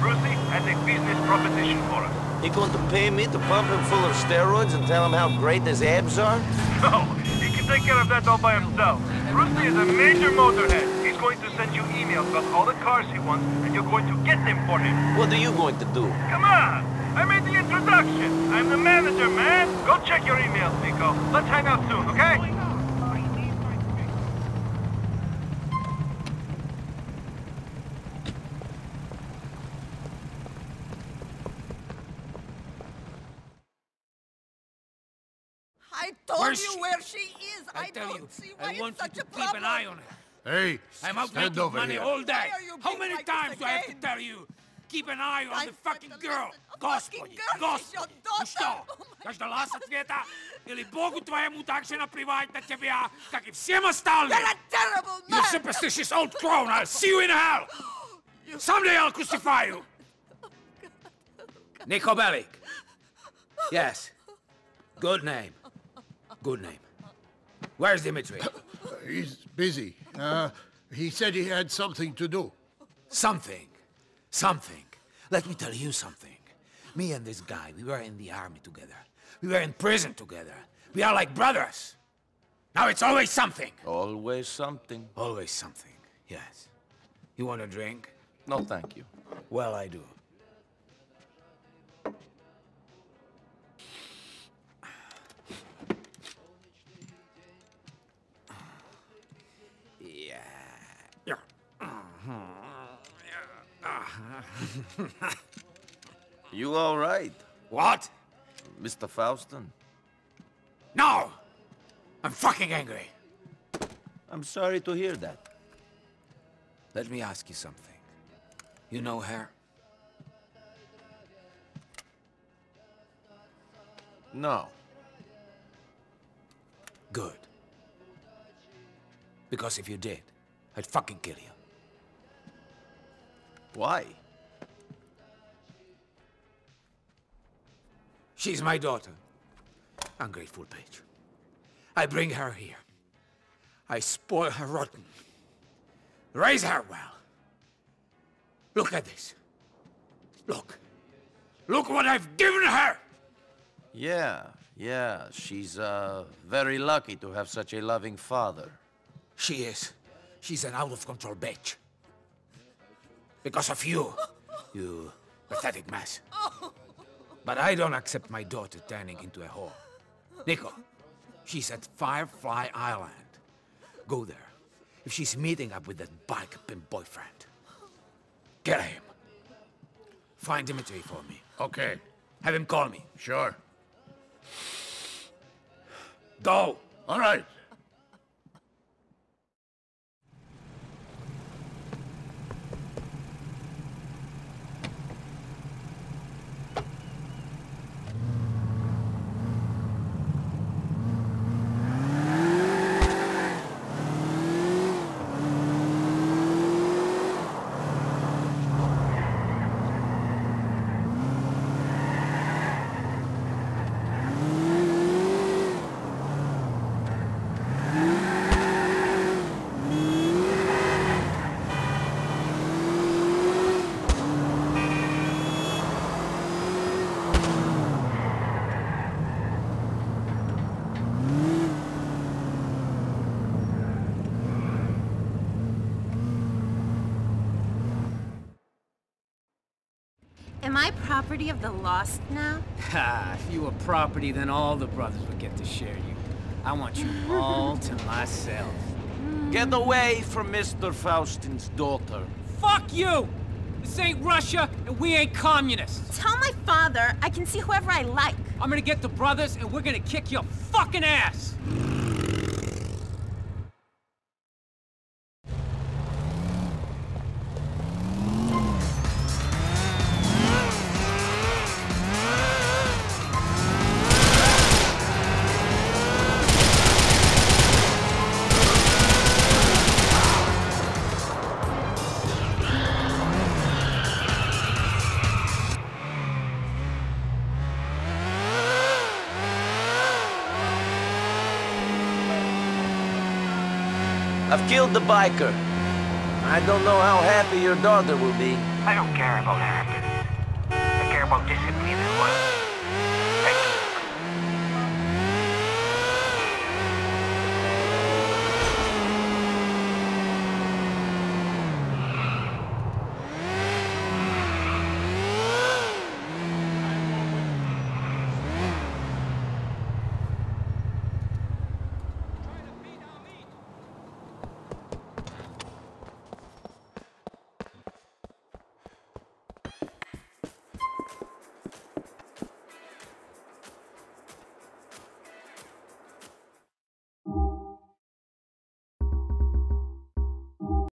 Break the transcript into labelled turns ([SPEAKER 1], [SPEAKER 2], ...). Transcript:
[SPEAKER 1] Brucie has a business proposition for us.
[SPEAKER 2] You going to pay me to pump him full of steroids and tell him how great his abs are?
[SPEAKER 1] No, he can take care of that all by himself. Brucie is a major motorhead. He's going to send you emails about all the cars he wants, and you're going to get them for him.
[SPEAKER 2] What are you going to do?
[SPEAKER 1] Come on! I made the introduction. I'm the manager, man. Go check your emails, Niko. Let's hang out soon, okay?
[SPEAKER 3] I told
[SPEAKER 4] where's
[SPEAKER 3] you where she is.
[SPEAKER 4] I,
[SPEAKER 3] I
[SPEAKER 4] tell you, I want you to keep an eye on her.
[SPEAKER 5] Hey,
[SPEAKER 4] I'm out
[SPEAKER 5] stand
[SPEAKER 4] making
[SPEAKER 5] over
[SPEAKER 4] money
[SPEAKER 5] here.
[SPEAKER 4] all day. How many
[SPEAKER 3] like
[SPEAKER 4] times do I have to tell you? Keep an eye on
[SPEAKER 3] I
[SPEAKER 4] the fucking girl. Господи, Господи, ну что, дождалась ответа? Или Богу твоему так же наплевать на тебя, как и всем остальным?
[SPEAKER 3] You're a terrible man!
[SPEAKER 4] You superstitious old crone! I'll see you in hell! You... Someday I'll crucify you! Oh, oh Niko Bellic. Yes. Good name. Good name. Where's Dimitri?
[SPEAKER 5] He's busy. Uh, he said he had something to do.
[SPEAKER 4] Something. Something. Let me tell you something. Me and this guy, we were in the army together. We were in prison together. We are like brothers. Now it's always something.
[SPEAKER 2] Always something.
[SPEAKER 4] Always something, yes. You want a drink?
[SPEAKER 2] No, thank you.
[SPEAKER 4] Well, I do.
[SPEAKER 2] You all right,
[SPEAKER 4] What?
[SPEAKER 2] Mr. Faustin?
[SPEAKER 4] No! I'm fucking angry.
[SPEAKER 2] I'm sorry to hear that.
[SPEAKER 4] Let me ask you something. You know her?
[SPEAKER 2] No.
[SPEAKER 4] Good. Because if you did, I'd fucking kill you.
[SPEAKER 2] Why?
[SPEAKER 4] She's my daughter. Ungrateful bitch. I bring her here. I spoil her rotten. Raise her well. Look at this. Look. Look what I've given her!
[SPEAKER 2] Yeah, yeah. She's, uh, very lucky to have such a loving father.
[SPEAKER 4] She is. She's an out-of-control bitch. Because of you. You pathetic mess. But I don't accept my daughter turning into a whore. Niko, she's at Firefly Island. Go there. If she's meeting up with that bike pimp boyfriend, get him. Find Dimitri for me.
[SPEAKER 5] Okay,
[SPEAKER 4] Have him call me.
[SPEAKER 5] sure.
[SPEAKER 4] Go!
[SPEAKER 5] All right.
[SPEAKER 6] Am I property of the lost now?
[SPEAKER 7] Ha! If you were property, then all the brothers would get to share you. I want you all to myself. Hmm.
[SPEAKER 2] Get away from Mr. Faustin's daughter.
[SPEAKER 7] Fuck you! This ain't Russia, and we ain't communists.
[SPEAKER 6] Tell my father I can see whoever I like.
[SPEAKER 7] I'm gonna get the brothers, and we're gonna kick your fucking ass!
[SPEAKER 2] I've killed the biker. I don't know how happy your daughter will be.
[SPEAKER 1] I don't care about happiness. I care about discipline and.